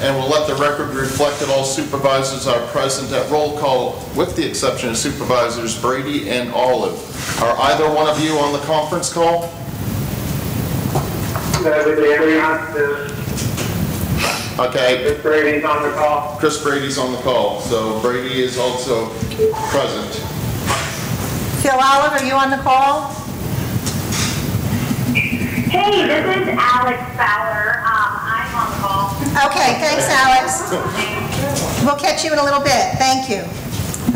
and we'll let the record reflect that all supervisors are present at roll call, with the exception of Supervisors Brady and Olive. Are either one of you on the conference call? David Andrews, is Okay, Chris Brady's on the call. Chris Brady's on the call, so Brady is also present. Phil Olive, are you on the call? Hey, this is Alex Fowler. Um, I'm on the call. Okay, thanks, Alex. We'll catch you in a little bit. Thank you.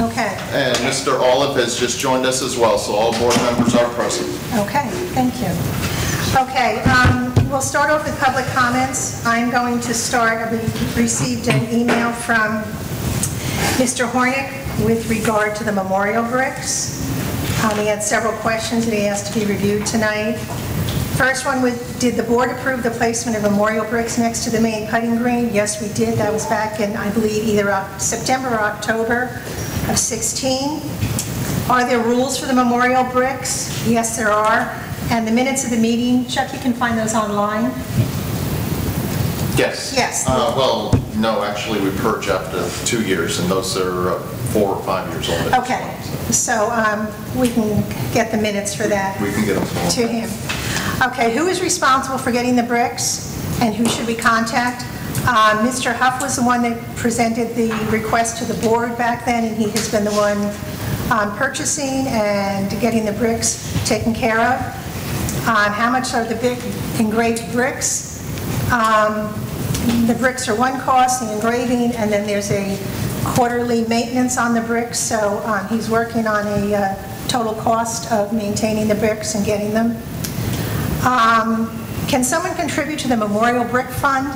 Okay, And Mr. Olive has just joined us as well, so all board members are present. okay, thank you. Okay, um, we'll start off with public comments. I'm going to start, we received an email from Mr. Hornick with regard to the memorial bricks. Um, He had several questions that he asked to be reviewed tonight. First one was, did the board approve the placement of memorial bricks next to the main putting green? Yes, we did. That was back in, I believe, either September or October of 16. Are there rules for the memorial bricks? Yes, there are. And the minutes of the meeting, Chuck, you can find those online? Yes. Yes. Uh, Well, no, actually, we purge after two years, and those are uh, four or five years old. Okay, so um, we can get the minutes for that. We can get them. to him. Okay, who is responsible for getting the bricks, and who should we contact? Uh, Mr. Huff was the one that presented the request to the board back then, and he has been the one um, purchasing and getting the bricks taken care of. Um, How much are the big engraved bricks? Um, The bricks are one cost, the engraving, and then there's a quarterly maintenance on the bricks, so um, he's working on a uh, total cost of maintaining the bricks and getting them. Um, Can someone contribute to the Memorial Brick Fund?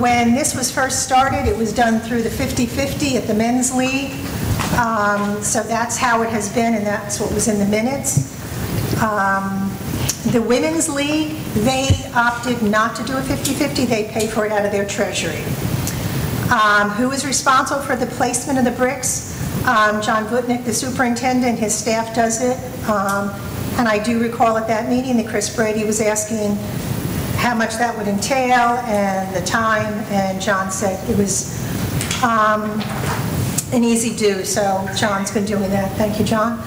When this was first started, it was done through the 50/50 at the Men's League, Um, so that's how it has been, and that's what was in the minutes. Um, The Women's League, they opted not to do a 50/50, they pay for it out of their treasury. Um, Who is responsible for the placement of the bricks? Um, John Butnick, the superintendent, his staff does it. And I do recall at that meeting that Chris Brady was asking how much that would entail and the time, and John said it was um, an easy do, so John's been doing that. Thank you, John.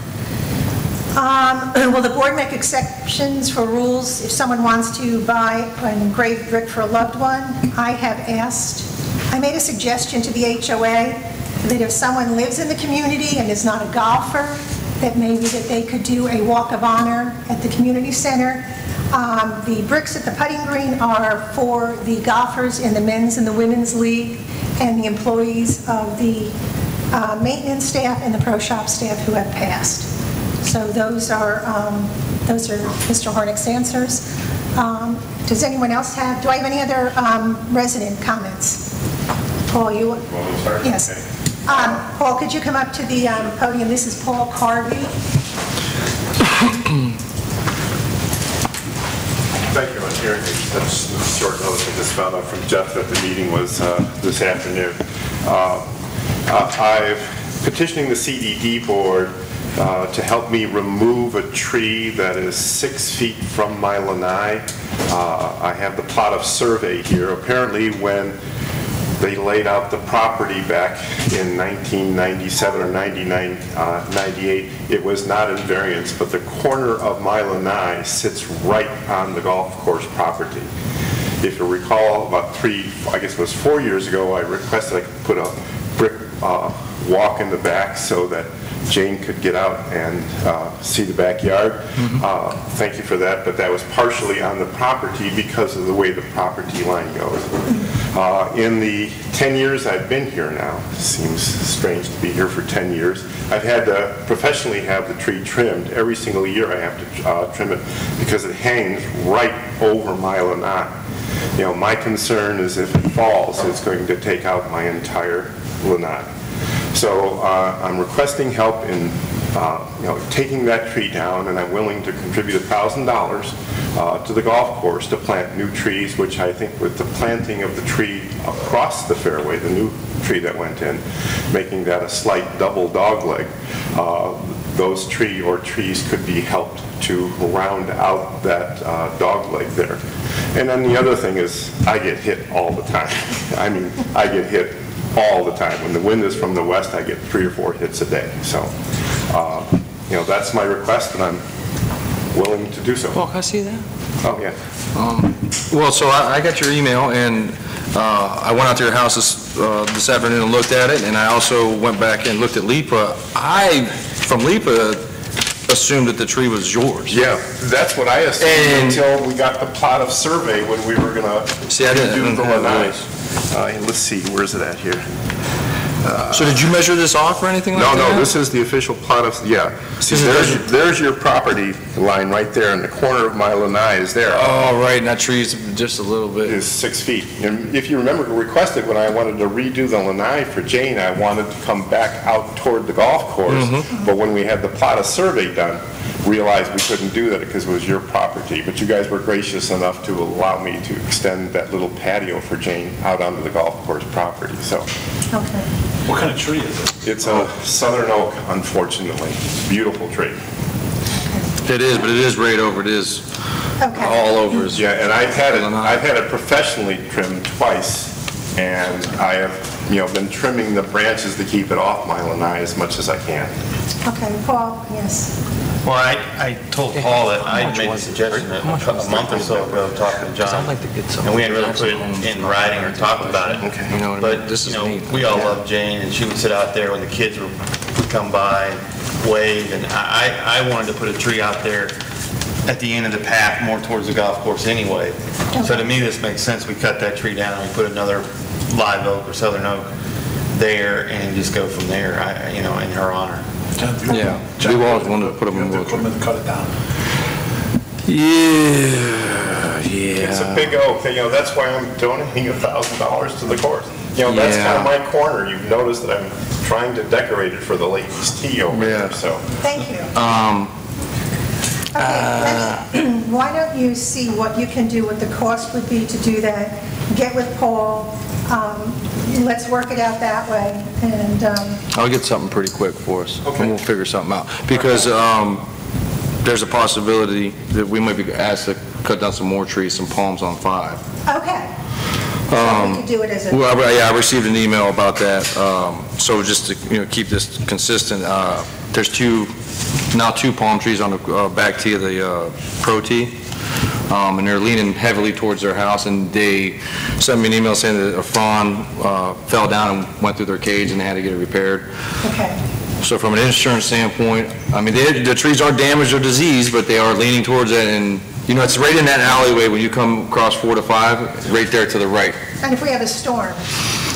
Um, Will the board make exceptions for rules if someone wants to buy an engraved brick for a loved one? I have asked, I made a suggestion to the HOA that if someone lives in the community and is not a golfer, that maybe that they could do a walk of honor at the community center. Um, The bricks at the putting green are for the golfers in the men's and the women's league and the employees of the uh, maintenance staff and the pro shop staff who have passed. So those are, um, those are Mr. Hornick's answers. Um, Does anyone else have, do I have any other um, resident comments? Paul, you? Yes. Um, Paul, could you come up to the um, podium? This is Paul Carvey. Thank you, I'm hearing That's short notice. I just found out from Jeff that the meeting was uh, this afternoon. Uh, uh, I'm petitioning the CDD board uh, to help me remove a tree that is six feet from my lanai. Uh, I have the plot of survey here. Apparently, when they laid out the property back in 1997 or 99, uh, 98. It was not in variance, but the corner of my lanai sits right on the golf course property. If you recall, about three, I guess it was four years ago, I requested I could put a brick uh, walk in the back so that Jane could get out and uh, see the backyard. Uh, Thank you for that, but that was partially on the property because of the way the property line goes. Uh, In the 10 years I've been here now, seems strange to be here for 10 years, I've had to professionally have the tree trimmed. Every single year I have to uh, trim it because it hangs right over my lanai. You know, my concern is if it falls, it's going to take out my entire lanai. So uh, I'm requesting help in, uh, you know, taking that tree down, and I'm willing to contribute $1,000 uh, to the golf course to plant new trees, which I think with the planting of the tree across the fairway, the new tree that went in, making that a slight double dogleg, uh, those tree or trees could be helped to round out that uh, dog leg there. And then the other thing is, I get hit all the time. I mean, I get hit all the time. When the wind is from the west, I get three or four hits a day. So, uh, you know, that's my request, and I'm willing to do so. Oh, can I see that? Oh, yeah. Well, so I, I got your email, and uh, I went out to your house this, uh, this afternoon and looked at it, and I also went back and looked at LIPA. I, from LIPA, assumed that the tree was yours. Yeah, that's what I assumed And- until we got the plot of survey when we were gonna See, I didn't- do the didn't have lanai. Uh, Let's see, where's it at here? Uh, so did you measure this off or anything like No, that? no, no this is the official plot of, yeah. See, This is- there's, there's your property line right there, and the corner of my lanai is there. Oh, right, and that tree's just a little bit. is six feet. And if you remember, requested when I wanted to redo the lanai for Jane, I wanted to come back out toward the golf course. Mm-hmm. But when we had the plot of survey done, realized we couldn't do that because it was your property. But you guys were gracious enough to allow me to extend that little patio for Jane out onto the golf course property. So Okay. What kind of tree is it? it's a southern oak, unfortunately. Beautiful tree. It is, but it is right over, it is Okay. all over. his- Yeah, and I've had it, I've had it professionally trimmed twice, and I have, you know, been trimming the branches to keep it off my lanai as much as I can. Okay, Paul, yes. Well, I, I told Paul that I made a suggestion that a a month or so ago, talking to John, I'd like to get some- and we hadn't really put it in writing or talked about it. Okay. You know what I mean? But, This you is know, neat. we all love Jane, and she would sit out there when the kids would would come by, and wave, and I, I I wanted to put a tree out there at the end of the path, more towards the golf course anyway. So to me, this makes sense, we cut that tree down, and we put another live oak or southern oak there, and just go from there, I, I- you know, in her honor. Yeah, we've always wanted to put them in have the wheelchair. equipment cut it down. Yeah, It's a yeah. big oak, you know, that's why I'm donating a thousand dollars to the course. You know, that's Yeah. kind of my corner, you've noticed that I'm trying to decorate it for the ladies' tea over Yeah. there, so. Thank you. Um, Okay, let's- why don't you see what you can do, what the cost would be to do that? Get with Paul, um, let's work it out that way, and, um, I'll get something pretty quick for us. Okay. And we'll figure something out. Because um, there's a possibility that we might be asked to cut down some more trees, some palms on five. okay. So we could do it as a, Well, I- yeah, I received an email about that. Um, So just to, you know, keep this consistent, uh, there's two, now two palm trees on the uh, back tee of the uh, pro tee. Um, And they're leaning heavily towards their house, and they sent me an email saying that a fawn uh, fell down and went through their cage, and they had to get it repaired. okay. So from an insurance standpoint, I mean, they- the trees are damaged or diseased, but they are leaning towards it, and, you know, it's right in that alleyway when you come across four to five, right there to the right. And if we have a storm,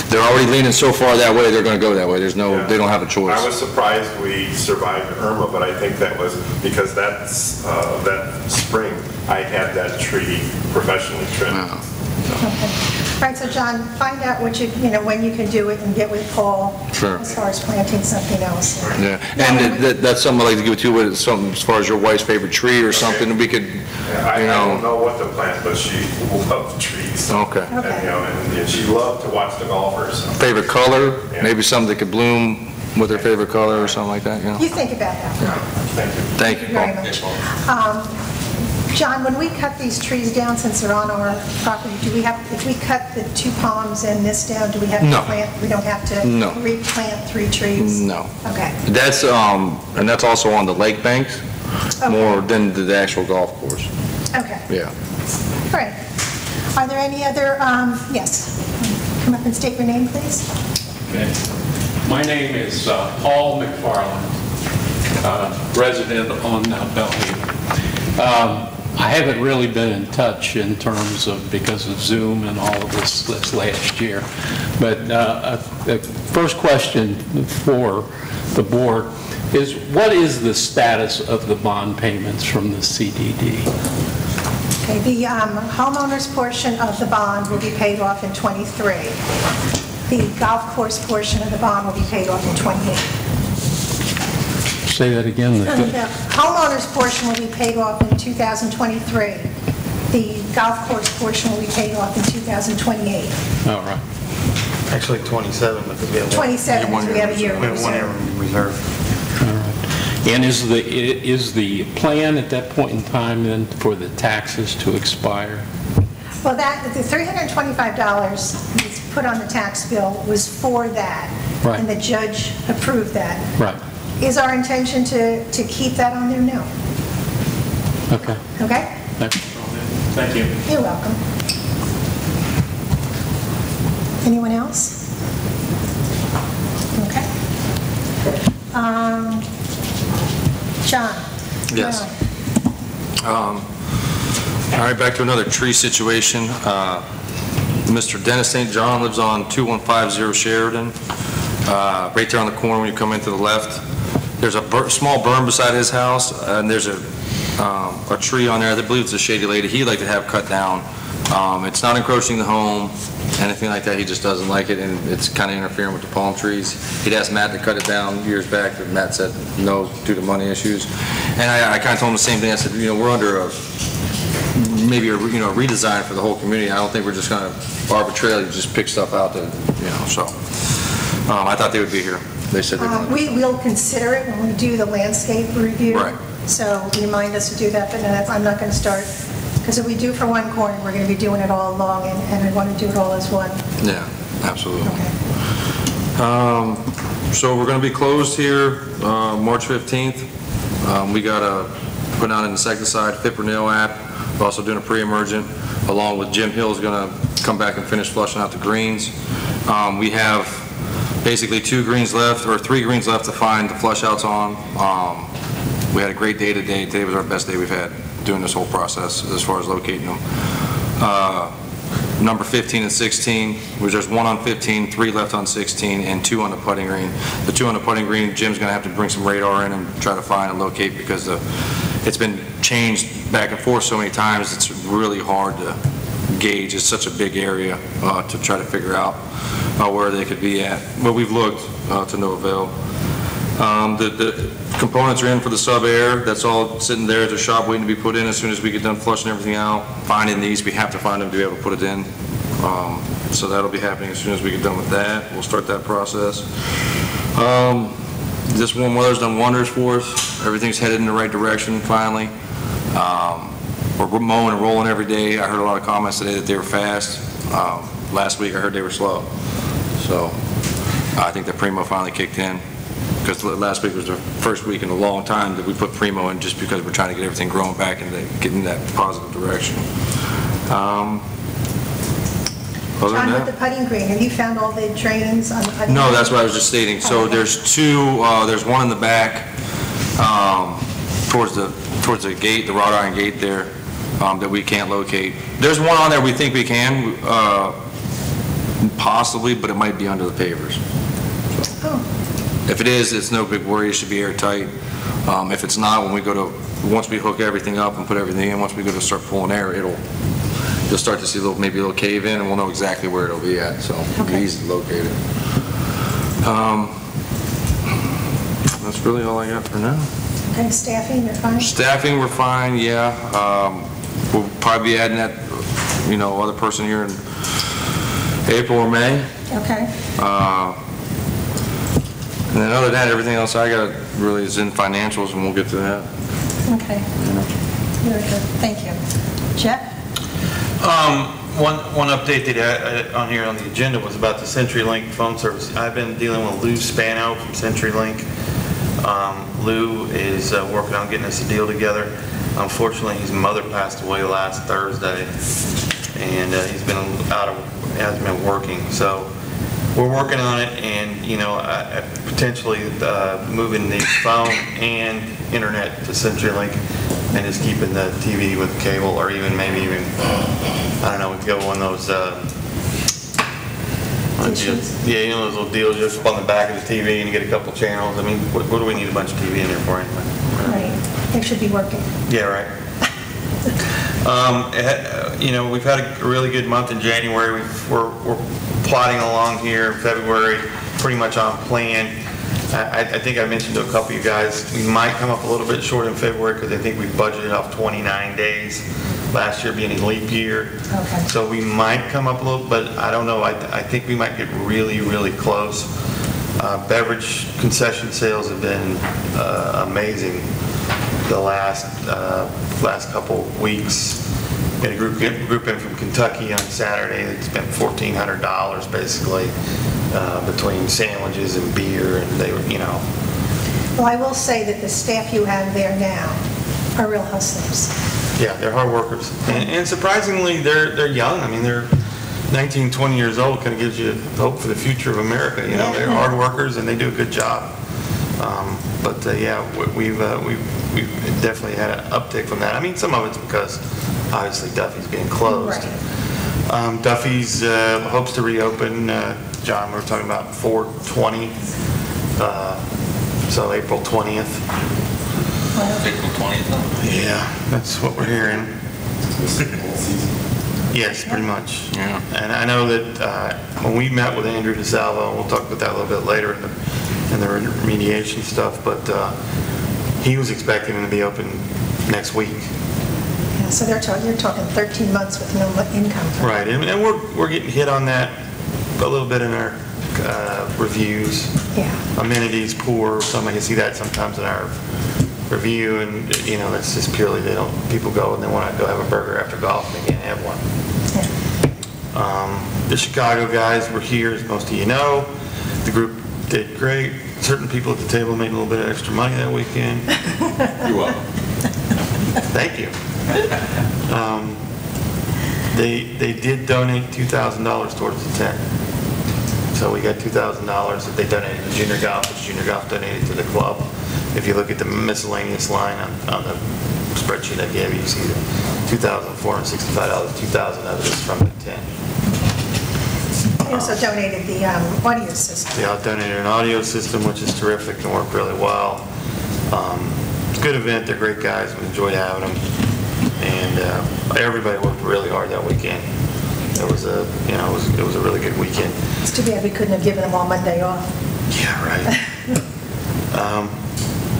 They're already leaning so far that way, they're going to go that way. There's no, they don't have a choice. I was surprised we survived Irma, but I think that was because that's, uh, that spring, I had that tree professionally trimmed. Okay. All right, so John, find out what you, you know, when you can do it and get with Paul. Sure. As far as planting something else. Yeah, and that- that, that's something I'd like to give it to you, with something as far as your wife's favorite tree or something, we could, you I I don't know, know what to plant, but she loved trees. okay. And, you know, and and she loved to watch the golfers. Favorite color, maybe something that could bloom with her favorite color or something like that, you know? You think about that. Thank you. Thank you, Very Paul. much. Um, John, when we cut these trees down, since they're on our property, do we have, if we cut the two palms and this down, do we have to plant? We don't have to? No. replant three trees? No. Okay. That's, um, and that's also on the lake banks, Okay. more than the actual golf course, Okay, yeah. all right. Are there any other, um, yes, come up and state your name, please. Okay. My name is uh, Paul McFarland, uh, resident on uh, Bellhaven. Um, I haven't really been in touch in terms of, because of Zoom and all of this this last year. But uh, a- a first question for the board is, what is the status of the bond payments from the CDD? Okay, the um, homeowner's portion of the bond will be paid off in '23. The golf course portion of the bond will be paid off in '28. Say that again. The homeowner's portion will be paid off in 2023. The golf course portion will be paid off in 2028. All right. Actually 27, because we have 27, because we have a year We have one year reserve. reserve. All right. And is the, is the plan at that point in time then for the taxes to expire? Well, that, the $325 that's put on the tax bill was for that. Right. And the judge approved that. Right. Is our intention to, to keep that on there? No. Okay. Okay? Thank you. You're welcome. Anyone else? Okay. Um, John? Yes. Um, All right, back to another tree situation. Uh, Mr. Dennis St. John lives on 2150 Sheridan, uh, right there on the corner when you come into the left. There's a small berm beside his house, and there's a um, a tree on there, I believe it's a shady lady, he'd like to have cut down. Um, It's not encroaching the home, anything like that, he just doesn't like it, and it's kind of interfering with the palm trees. He'd asked Matt to cut it down years back, but Matt said no due to money issues. And I kind of told him the same thing, I said, you know, we're under a maybe a, you know, redesign for the whole community. I don't think we're just going to arbitrarily just pick stuff out that, you know, so. Um, I thought they would be here. They said they wanted. We will consider it when we do the landscape review. Right. So remind us to do that, but that's- I'm not going to start, because if we do for one corner, we're going to be doing it all along, and and I want to do it all as one. Yeah, absolutely. Okay. Um, So we're going to be closed here, uh, March 15th. Um, We got a, put out an insecticide, Fipronil app. We're also doing a pre-emergent, along with Jim Hill is going to come back and finish flushing out the greens. Um, We have basically two greens left, or three greens left to find the flush outs on. Um, We had a great day today. Today was our best day we've had doing this whole process as far as locating them. Uh, Number 15 and 16, was just one on 15, three left on 16, and two on the putting green. The two on the putting green, Jim's going to have to bring some radar in and try to find and locate because the- it's been changed back and forth so many times, it's really hard to gauge. It's such a big area uh, to try to figure out uh, where they could be at. But we've looked uh, to no avail. Um, The the components are in for the sub-air, that's all sitting there at the shop waiting to be put in. As soon as we get done flushing everything out, finding these, we have to find them to be able to put it in. Um, So that'll be happening as soon as we get done with that. We'll start that process. Um, This warm weather's done wonders for us. Everything's headed in the right direction finally. Um, We're mowing and rolling every day. I heard a lot of comments today that they were fast. Um, Last week I heard they were slow. So I think the Primo finally kicked in, because last week was the first week in a long time that we put Primo in, just because we're trying to get everything growing back and to get in that positive direction. Um, John, with the putting green, have you found all the drains on the putting? no, green? that's what I was just stating. So Okay. there's two, uh, there's one in the back, um, towards the, towards the gate, the wrought iron gate there, um, that we can't locate. There's one on there we think we can, uh, possibly, but it might be under the pavers. Oh, If it is, it's no big worry, it should be airtight. Um, If it's not, when we go to, once we hook everything up and put everything in, once we go to start pulling air, it'll, you'll start to see a little, maybe a little cave in, and we'll know exactly where it'll be at, so it'll be easy to locate it. Um, That's really all I got for now. okay, staffing, you're fine? Staffing, we're fine, yeah. Um, We'll probably be adding that, you know, other person here in April or May. Okay, Uh, And then other than that, everything else I got really is in financials, and we'll get to that. okay. Very good, thank you. Jeff? Um, one, one update that I, I- on here on the agenda was about the CenturyLink phone service. I've been dealing with Lou Spano from CenturyLink. Um, Lou is uh, working on getting us a deal together. Unfortunately, his mother passed away last Thursday, and uh, he's been out of, hasn't been working, so we're working on it, and, you know, uh, potentially uh, moving the phone and internet to CenturyLink, and just keeping the TV with cable, or even, maybe even, I don't know, we could go one of those, uh, Dishes? yeah, you know those little deals just up on the back of the TV, and you get a couple channels, I mean, what what do we need a bunch of TV in there for anyway? Right, they should be working. Yeah, right. Um, it You know, we've had a really good month in January. We've- We're we're plodding along here in February, pretty much on plan. I I think I mentioned to a couple of you guys, we might come up a little bit short in February because I think we budgeted off 29 days, last year being a leap year. Okay. So we might come up a little, but I don't know. I I think we might get really, really close. Uh, Beverage concession sales have been uh, amazing the last, uh, last couple weeks. We a group, group in from Kentucky on Saturday that spent $1,400 basically uh, between sandwiches and beer, and they were, you know, Well, I will say that the staff you have there now are real hustlers. Yeah, they're hard workers. And and surprisingly, they're, they're young. I mean, they're 19, 20 years old, kind of gives you hope for the future of America, you know? They're hard workers and they do a good job. Um, But, uh, yeah, we- we've, uh, we've we've definitely had an uptick from that. I mean, some of it's because obviously Duffy's being closed. Right. Um, Duffy's uh, hopes to reopen, uh, John, we were talking about 4/20, uh, so April 20th. April 20th. Yeah, that's what we're hearing. Yes, pretty much. Yeah. And I know that uh, when we met with Andrew DeSalvo, and we'll talk about that a little bit later in the, in the remediation stuff, but uh, he was expecting them to be open next week. Yeah, So they're talking, you're talking 13 months with no income. Right, and and we're, we're getting hit on that a little bit in our uh, reviews. Yeah. Amenities poor, some, I can see that sometimes in our review, and, you know, that's just purely, they don't, people go and they want to go have a burger after golf, and they can't have one. Yeah. Um, The Chicago guys were here, as most of you know. The group did great. Certain people at the table made a little bit of extra money that weekend. You're welcome. Thank you. Um, They, they did donate $2,000 towards the tent. So we got $2,000 that they donated to junior golf, which junior golf donated to the club. If you look at the miscellaneous line on, on the spreadsheet I gave you, you see the $2,465, 2,000 of it is from the tent. Also donated the um, audio system. They all donated an audio system, which is terrific and worked really well. Um, It's a good event, they're great guys, we enjoyed having them. And uh, everybody worked really hard that weekend. It was a, you know, it was, it was a really good weekend. It's too bad we couldn't have given them all Monday off. Yeah, right. Um,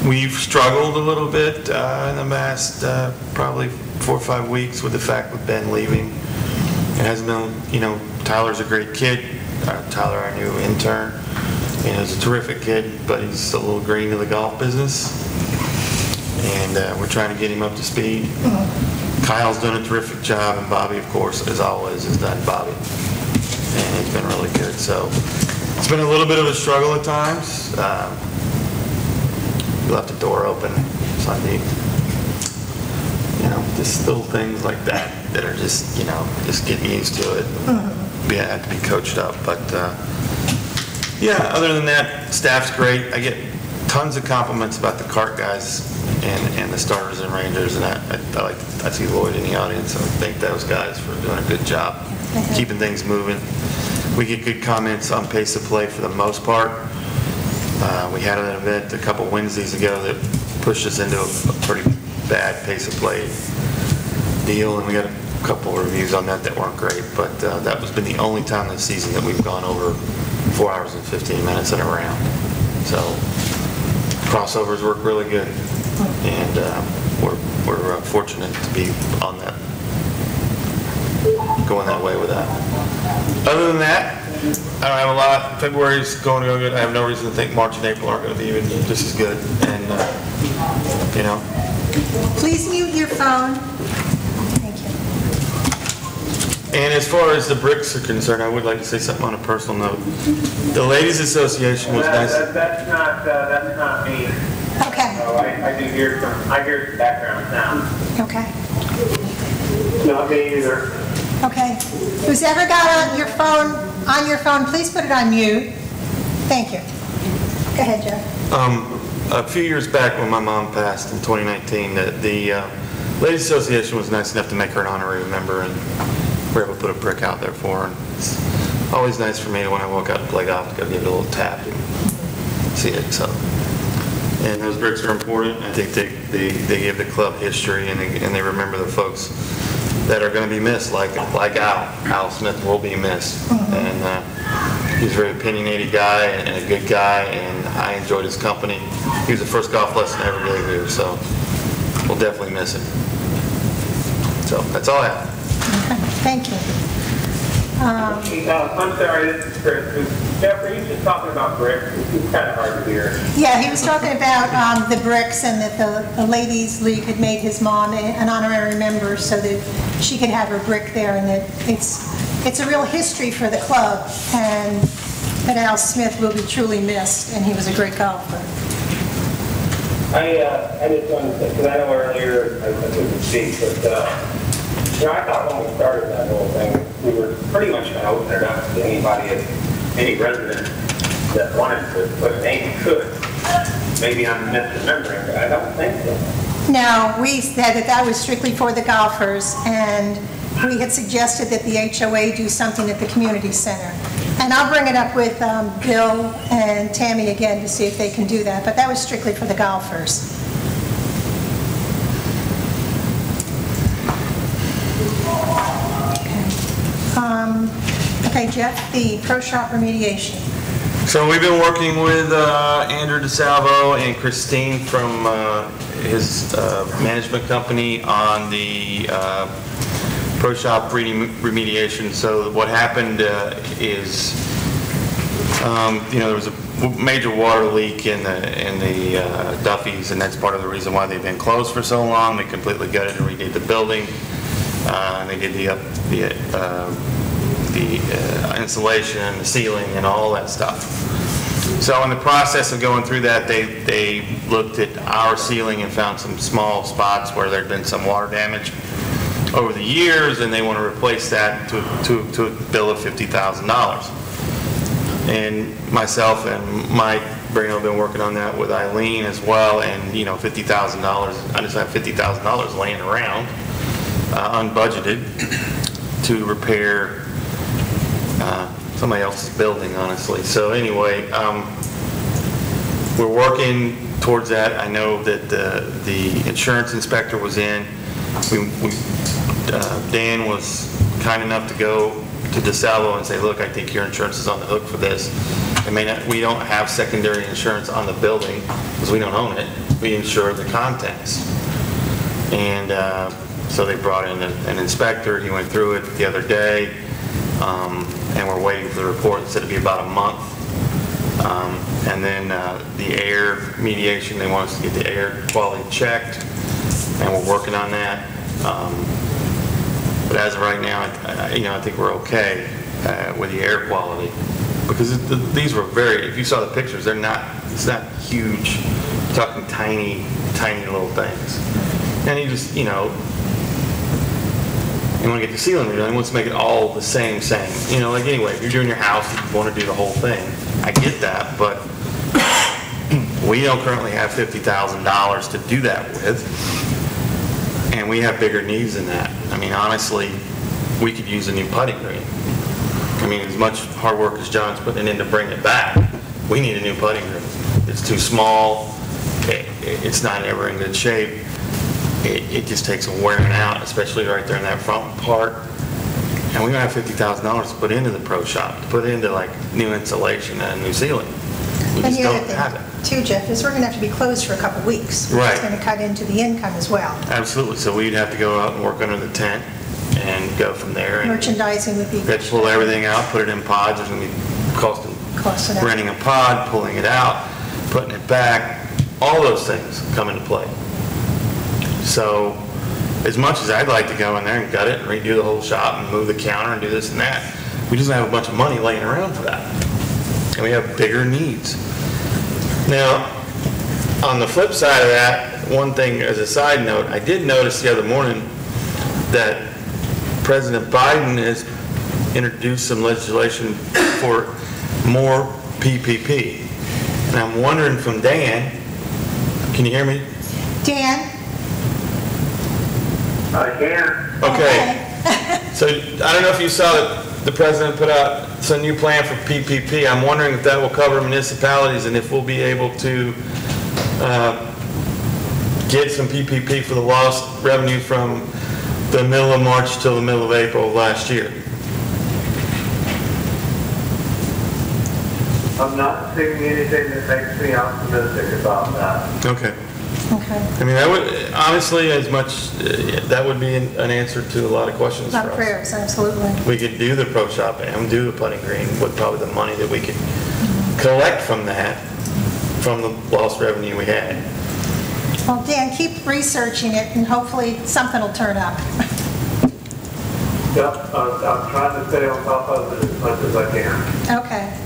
We've struggled a little bit uh, in the past, uh, probably four or five weeks with the fact with Ben leaving. It hasn't been, you know, Tyler's a great kid, Uh, Tyler, our new intern, and he's a terrific kid, but he's a little green to the golf business. And uh, we're trying to get him up to speed. Kyle's done a terrific job, and Bobby, of course, as always, has done Bobby. And he's been really good, so it's been a little bit of a struggle at times. Um, left the door open Sunday. You know, just little things like that that are just, you know, just getting used to it. We had to be coached up, but, uh, yeah, other than that, staff's great. I get tons of compliments about the cart guys and, and the starters and rangers, and I, I like, I see Lloyd in the audience, and I thank those guys for doing a good job, keeping things moving. We get good comments on pace of play for the most part. Uh, We had an event a couple Wednesdays ago that pushed us into a a pretty bad pace of play deal, and we got a couple of reviews on that that weren't great, but uh, that was been the only time this season that we've gone over four hours and 15 minutes in a round. So crossovers work really good, and uh, we're we're uh, fortunate to be on that, going that way with that. Other than that, I don't have a lot. February's going to go good. I have no reason to think March and April aren't going to be even just as good, and, uh, you know, Please mute your phone. Thank you. And as far as the bricks are concerned, I would like to say something on a personal note. The Ladies Association was That, nice. that, that's not, uh, that's not me. Okay, Oh, I, I do hear some, I hear some background sound. okay, Not me either. okay. Who's ever got on your phone, on your phone, please put it on mute. Thank you. Go ahead, Jeff. Um, a few years back when my mom passed in 2019, the, the uh, Ladies Association was nice enough to make her an honorary member and we're able to put a brick out there for her. And It's always nice for me when I walk out to play golf to go give it a little tap and see it, so. And those bricks are important. I think they, they, they give the club history and they, and they remember the folks that are going to be missed, like, like Al. Al Smith will be missed. And, uh, he's a very opinionated guy and a good guy, and I enjoyed his company. He was the first golf lesson I ever gave here, so we'll definitely miss him. So that's all I have. Thank you. Um, Uh, I'm sorry, this is Chris. Jeff, were you just talking about bricks? It's kind of hard to hear. Yeah, he was talking about um, the bricks and that the the Ladies League had made his mom a- an honorary member so that she could have her brick there and that it's, it's a real history for the club and that Al Smith will be truly missed and he was a great golfer. I, uh, I just wanted to say, because I know earlier, I I couldn't speak, but, uh, you know, I thought when we started that whole thing, we were pretty much going to open it up to anybody, any resident that wanted to put a name could. Maybe I'm misremembering, but I don't think so. Now, we said that that was strictly for the golfers, and we had suggested that the HOA do something at the community center. And I'll bring it up with um, Bill and Tammy again to see if they can do that, but that was strictly for the golfers. Um, Okay, Jeff, the pro shop remediation. So we've been working with uh, Andrew DeSalvo and Christine from uh, his uh, management company on the uh, Pro Shop reme- remediation. So what happened uh, is, um, you know, there was a major water leak in the, in the uh, Duffys, and that's part of the reason why they've been closed for so long. They completely gutted and redid the building, and they did the, up the the uh, insulation, the ceiling, and all that stuff. So in the process of going through that, they, they looked at our ceiling and found some small spots where there'd been some water damage over the years, and they want to replace that to, to, to a bill of $50,000. And myself and Mike Brino have been working on that with Eileen as well, and, you know, $50,000, I just have $50,000 laying around, uh, unbudgeted, to repair uh, somebody else's building, honestly. So anyway, um, we're working towards that. I know that the, the insurance inspector was in. We, we, uh, Dan was kind enough to go to DeSalvo and say, look, I think your insurance is on the hook for this. I mean, we don't have secondary insurance on the building because we don't own it. We insure the contents. And uh, so they brought in an an inspector, he went through it the other day, um, and we're waiting for the report, it said it'd be about a month. Um, And then uh, the air mediation, they want us to get the air quality checked, and we're working on that. Um, But as of right now, I- you know, I think we're okay uh, with the air quality, because it- th- these were very, if you saw the pictures, they're not, it's not huge, talking tiny, tiny little things. And you just, you know, you want to get the ceiling redone, you want to make it all the same, same. You know, like anyway, if you're doing your house, you want to do the whole thing. I get that, but we don't currently have $50,000 to do that with. And we have bigger needs than that. I mean, honestly, we could use a new putting green. I mean, as much hard work as John's putting in to bring it back, we need a new putting green. It's too small, it- it's not ever in good shape. It, it just takes a wearing out, especially right there in that front part. And we don't have $50,000 to put into the pro shop, to put into like new insulation and new ceiling. We And just the other don't have it. thing, too, Jeff, is we're going to have to be closed for a couple of weeks. Right. It's going to cut into the income as well. Absolutely, so we'd have to go out and work under the tent and go from there. and- Merchandising would be We have to pull everything out, put it in pods, there's gonna be cost cost renting a pod, pulling it out, putting it back, all those things come into play. So, as much as I'd like to go in there and gut it and redo the whole shop and move the counter and do this and that, we just have a bunch of money laying around for that. And we have bigger needs. Now, on the flip side of that, one thing as a side note, I did notice the other morning that President Biden has introduced some legislation for more PPP. And I'm wondering from Dan, can you hear me? Dan? I can. Okay. So I don't know if you saw that the president put out some new plan for PPP. I'm wondering if that will cover municipalities and if we'll be able to uh, get some PPP for the lost revenue from the middle of March till the middle of April of last year. I'm not seeing anything that makes me optimistic about that. Okay. Okay. I mean, that would, honestly, as much, uh, that would be an an answer to a lot of questions for Not us. prayers, absolutely. We could do the pro shop and do the putting green with probably the money that we could collect from that, from the lost revenue we had. Well, Dan, keep researching it, and hopefully something will turn up. Yep, I'm, I'm trying to stay on top of it as much as I can. Okay.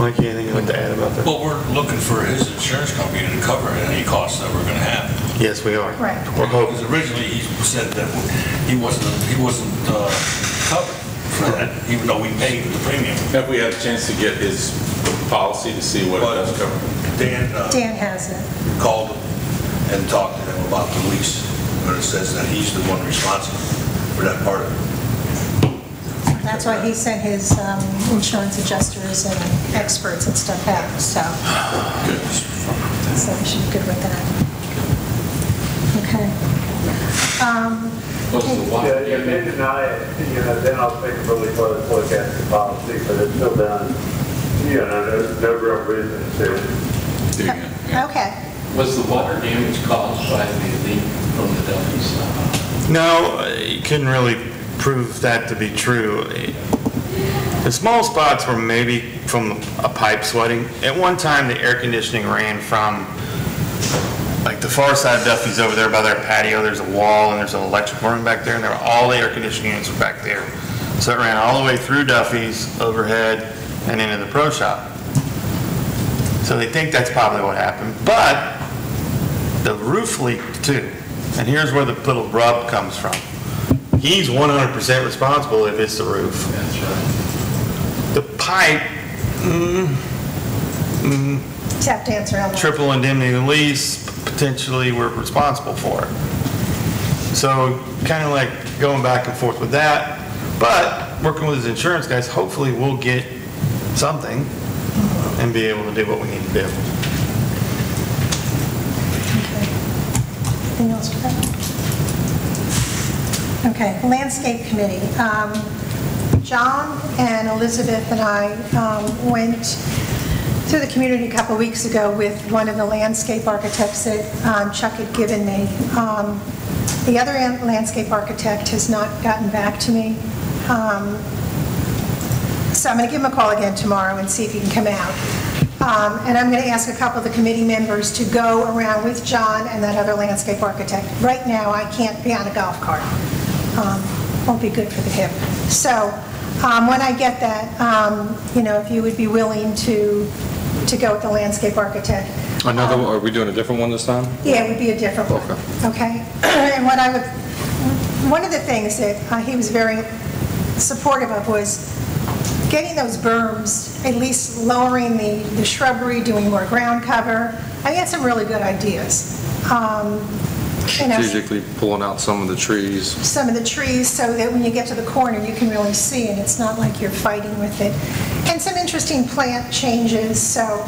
Mike, anything you'd like to add about that? Well, we're looking for his insurance company to cover any costs that we're gonna have. Yes, we are. Right. We're hoping. Because originally, he said that he wasn't, he wasn't uh, covered for that, even though we paid the premium. Have we had a chance to get his policy to see what it does cover? Dan uh, Dan has it. called him and talked to him about the lease, but it says that he's the one responsible for that part of it. That's why he sent his um, insurance adjusters and experts and stuff out, so, Good. so we should be good with that. Okay. Um, What's the Yeah, water if they damage? deny it, you know, then I'll take a really close look at the policy, but it's still done, you know, there's no real reason to. Okay. Was the water damage caused by the leak from the Duffy's? No, you couldn't really prove that to be true. The small spots were maybe from a pipe sweating. At one time, the air conditioning ran from, like, the far side of Duffy's over there by their patio, there's a wall and there's an electric room back there, and there were, all the air conditioning units were back there. So it ran all the way through Duffy's, overhead, and into the pro shop. So they think that's probably what happened. But the roof leaked too. And here's where the little rub comes from. He's 100% responsible if it's the roof. That's right. The pipe, Tap dance around. triple indemnity lease, potentially we're responsible for it. So kind of like going back and forth with that, but working with his insurance guys, hopefully we'll get something and be able to do what we need to do. Anything else for that? Okay, Landscape Committee. Um, John and Elizabeth and I um, went to the community a couple weeks ago with one of the landscape architects that um, Chuck had given me. Um, The other landscape architect has not gotten back to me. Um, so I'm going to give him a call again tomorrow and see if he can come out. Um, And I'm going to ask a couple of the committee members to go around with John and that other landscape architect. Right now, I can't be on a golf cart. Um, Won't be good for the hip. So um, when I get that, um, you know, if you would be willing to, to go with the landscape architect. Another, one- are we doing a different one this time? Yeah, it would be a different one. Okay? And what I would, one of the things that uh, he was very supportive of was getting those berms, at least lowering the the shrubbery, doing more ground cover. I had some really good ideas. Um, Strategically pulling out some of the trees. some of the trees so that when you get to the corner, you can really see and it's not like you're fighting with it. And some interesting plant changes, so,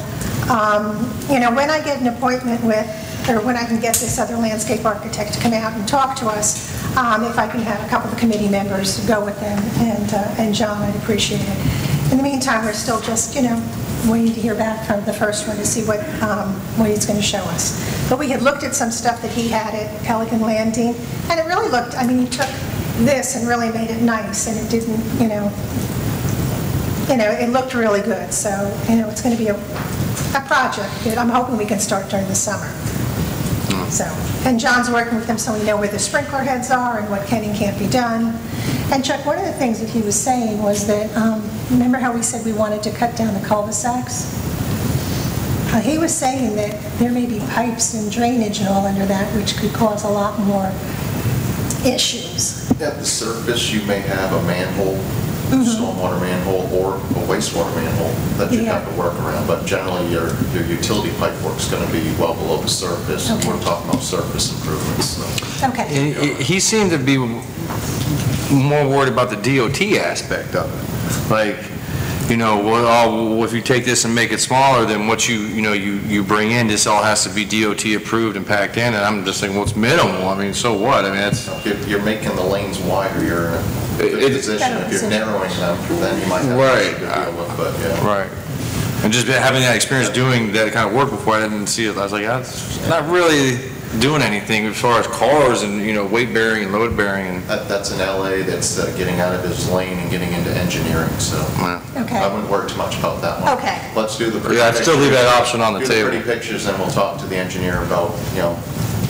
um, you know, when I get an appointment with, or when I can get this other landscape architect to come out and talk to us, um, if I can have a couple of the committee members go with them, and, uh, and John, I'd appreciate it. In the meantime, we're still just, you know, waiting to hear back from the first one to see what, um, what he's going to show us. But we had looked at some stuff that he had at Pelican Landing, and it really looked, I mean, he took this and really made it nice, and it didn't, you know, you know, it looked really good, so, you know, it's going to be a, a project that I'm hoping we can start during the summer. So, and John's working with them so we know where the sprinkler heads are and what can and can't be done. And Chuck, one of the things that he was saying was that, um, remember how we said we wanted to cut down the cul-de-sacs? Uh, He was saying that there may be pipes and drainage and all under that, which could cause a lot more issues. At the surface, you may have a manhole, stormwater manhole, or a wastewater manhole that you have to work around, but generally, your, your utility pipe work is gonna be well below the surface, and we're talking about surface improvements, so. Okay, He he seemed to be more worried about the DOT aspect of it. Like, you know, well, oh, well, if you take this and make it smaller, then what you, you know, you, you bring in, this all has to be DOT approved and packed in, and I'm just thinking, well, it's minimal, I mean, so what? I mean, that's, If you're making the lanes wider, you're in a It- good it- position. If you're narrowing them, then you might have Right. to deal with, but, yeah. right. And just having that experience doing that kind of work before, I didn't see it, I was like, that's not really doing anything as far as cars and, you know, weight bearing and load bearing and, That, that's in LA, that's uh, getting out of his lane and getting into engineering, so well, Okay. I wouldn't worry too much about that one. Okay. Let's do the pretty Yeah, I'd still leave that pictures. option on the Do table. pretty pictures, and we'll talk to the engineer about, you know,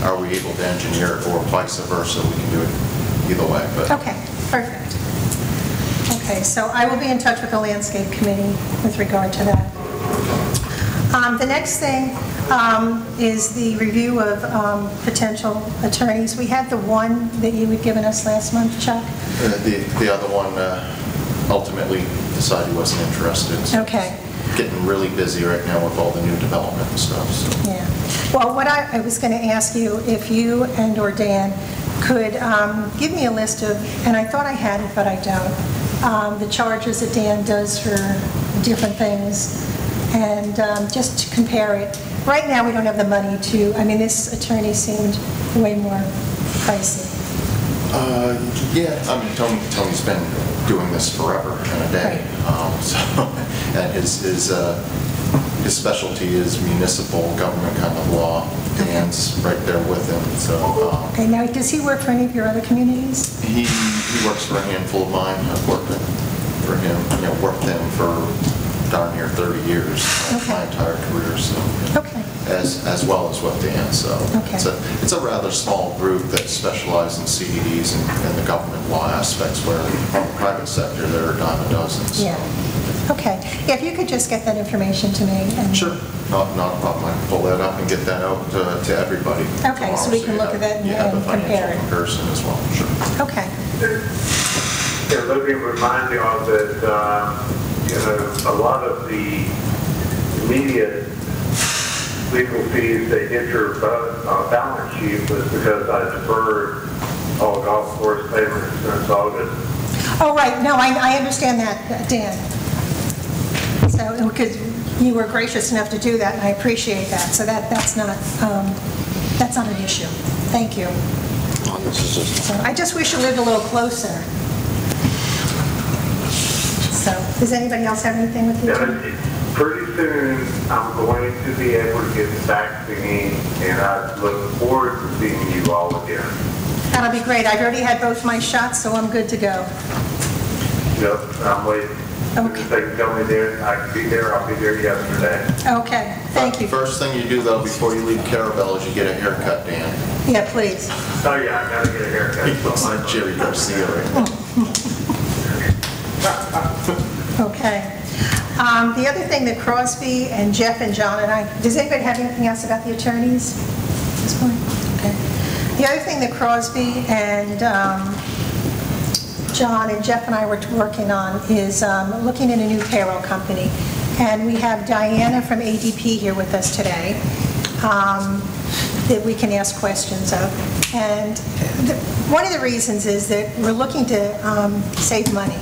are we able to engineer it or vice versa, we can do it either way, but. Okay, perfect. Okay, so I will be in touch with the landscape committee with regard to that. Um, The next thing um, is the review of um, potential attorneys. We had the one that you had given us last month, Chuck. Uh, The, the other one uh, ultimately decided he wasn't interested. so Okay. Getting really busy right now with all the new development and stuff, so. Yeah. Well, what I I was going to ask you, if you and/or Dan could um, give me a list of, and I thought I had it, but I don't, um, the charges that Dan does for different things, and um, just to compare it. Right now, we don't have the money to, I mean, this attorney seemed way more pricey. Uh, Yeah, I mean, Tony, Tony's been doing this forever and a day, um, so, and his, his, uh, his specialty is municipal government kind of law. Dan's right there with him, so, um, Okay, now, does he work for any of your other communities? he, he works for a handful of mine, I've worked for him, you know, worked him for darn near 30 years, my Okay. entire career, so. Okay. As, as well as with Dan, so. Okay. It's a, it's a rather small group that specializes in CDDs and and the government law aspects, where in the private sector, there are dime a dozen. so. Yeah. Okay. Yeah, If you could just get that information to me. and- Sure, not, not a problem, I can pull that up and get that out uh, to everybody. Okay, so we can look at that and- You have the and compare financial it. comparison as well, sure. Okay. Yeah, let me remind you all that, uh, you know, a lot of the immediate legal fees that hit your bu- uh, balance sheet was because I deferred all golf course payments since August. Oh, right, no, I, I understand that, Dan. So, because you were gracious enough to do that, and I appreciate that, so that, that's not, um, that's not an issue. Thank you. So I just wish you lived a little closer. So, does anybody else have anything with you? And pretty soon, I'm going to be able to get back the vaccine, and I look forward to seeing you all again. That'll be great, I've already had both my shots, so I'm good to go. Yep, I'm waiting. Okay. If they can tell me there, I can be there, I'll be there yesterday. Okay, thank you. First thing you do, though, before you leave Carrabelle, is you get a haircut, Dan. Yeah, please. Oh, yeah, I gotta get a haircut. He looks like Jerry Garcia right now. Okay. Um, The other thing that Crosby and Jeff and John and I, does anybody have anything else about the attorneys at this point? Okay. The other thing that Crosby and um, John and Jeff and I were working on is um, looking at a new payroll company. And we have Diana from ADP here with us today um, that we can ask questions of. And the- one of the reasons is that we're looking to um, save money.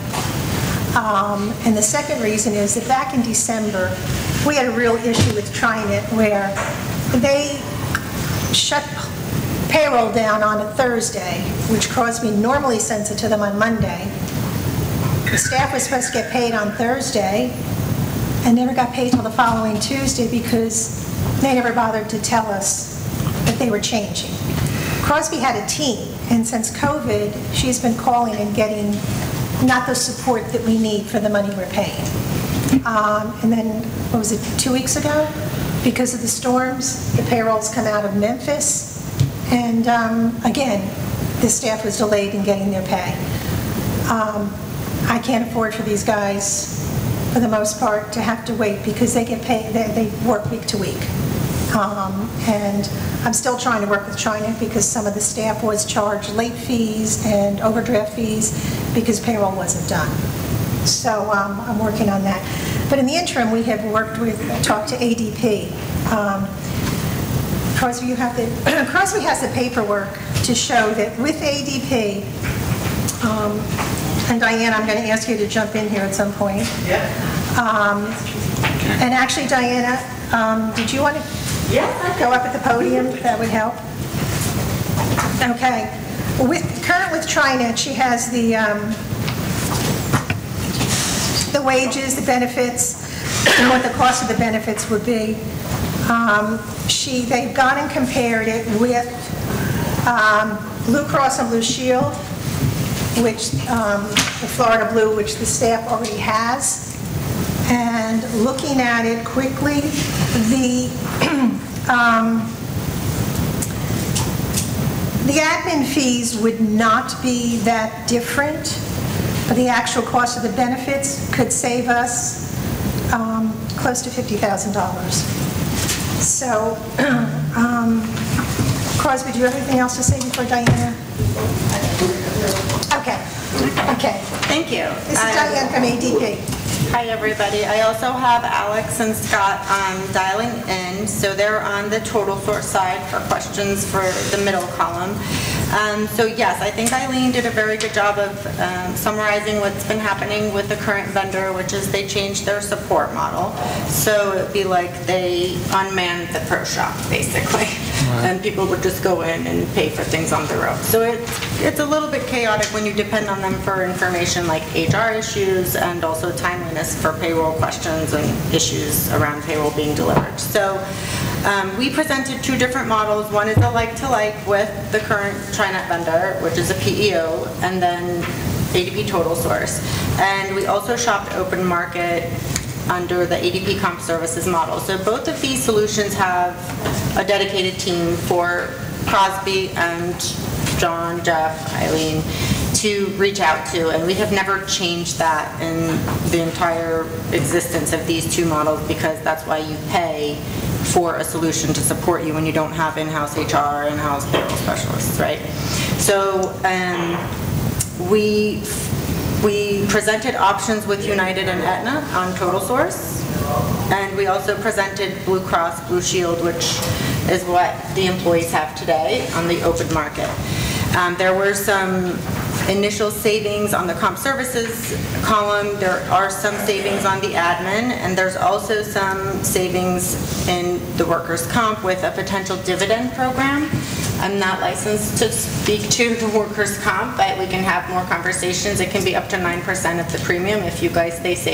Um, And the second reason is that back in December, we had a real issue with TriNet where they shut payroll down on a Thursday, which Crosby normally sends it to them on Monday. The staff was supposed to get paid on Thursday and never got paid till the following Tuesday because they never bothered to tell us that they were changing. Crosby had a team, and since COVID, she's been calling and getting not the support that we need for the money we're paying. Um, And then, what was it, two weeks ago? Because of the storms, the payrolls come out of Memphis, and um, again, the staff was delayed in getting their pay. Um, I can't afford for these guys, for the most part, to have to wait because they get paid, they they work week to week. Um, And I'm still trying to work with China because some of the staff was charged late fees and overdraft fees because payroll wasn't done. So um, I'm working on that. But in the interim, we have worked with, talked to ADP. Um, Crosby, you have the, Crosby has the paperwork to show that with ADP, um, and Diane, I'm going to ask you to jump in here at some point. Yeah. And actually, Diana, um, did you want to yeah. go up at the podium? That would help. Okay. With, current with TriNet, she has the, um, the wages, the benefits, and what the cost of the benefits would be. Um, She, they've gone and compared it with um, Blue Cross and Blue Shield, which, um, the Florida Blue, which the staff already has. And looking at it quickly, the, um, the admin fees would not be that different, but the actual cost of the benefits could save us um, close to $50,000. So, um, Crosby, do you have anything else to say before Diana? Okay, okay. Thank you. This is Um, Diane from ADP. Hi, everybody. I also have Alex and Scott um, dialing in, so they're on the total source side for questions for the middle column. Um, So yes, I think Eileen did a very good job of um, summarizing what's been happening with the current vendor, which is they changed their support model. So it'd be like they unmanned the pro shop, basically. And people would just go in and pay for things on their own. So it's, it's a little bit chaotic when you depend on them for information like HR issues and also timeliness for payroll questions and issues around payroll being delivered. So um, we presented two different models. One is a like-to-like with the current TriNet vendor, which is a PEO, and then ADP Total Source. And we also shopped open market under the ADP Comp Services model. So both of these solutions have a dedicated team for Crosby and John, Jeff, Eileen to reach out to, and we have never changed that in the entire existence of these two models because that's why you pay for a solution to support you when you don't have in-house HR, in-house payroll specialists, right? So, um, we, we presented options with United and Aetna on Total Source, and we also presented Blue Cross Blue Shield, which is what the employees have today on the open market. Um, There were some initial savings on the comp services column, there are some savings on the admin, and there's also some savings in the workers' comp with a potential dividend program. I'm not licensed to speak to the workers' comp, but we can have more conversations. It can be up to 9% of the premium if you guys stay safe